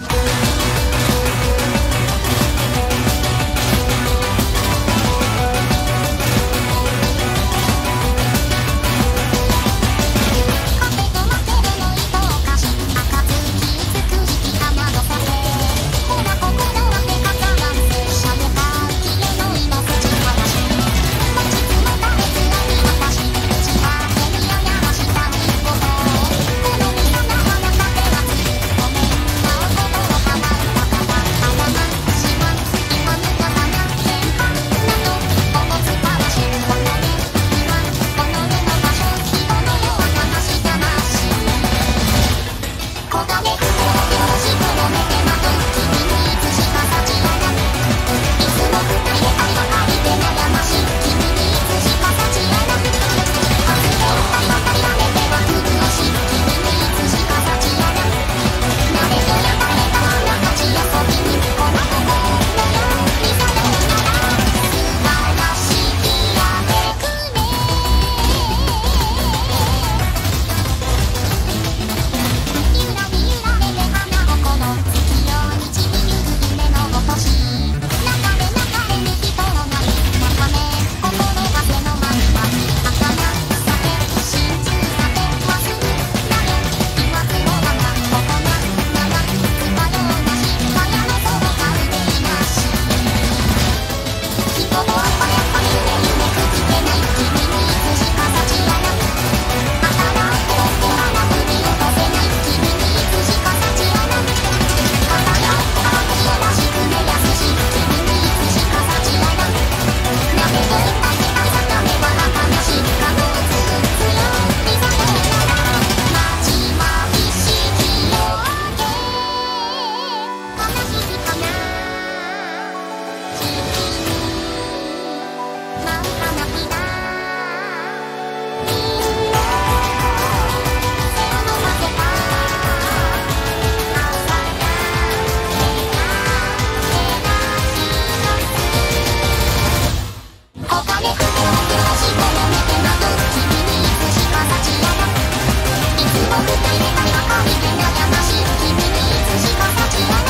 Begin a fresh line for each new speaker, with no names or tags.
Yeah. 君に悩しい君にいつしか立ち上が